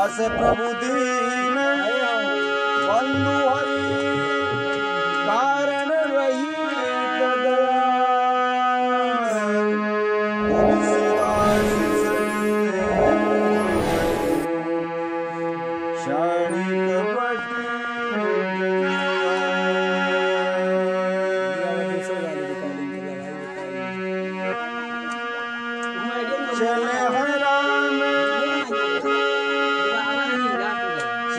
दास प्रभु दीन बंधु हरि कारण रही चले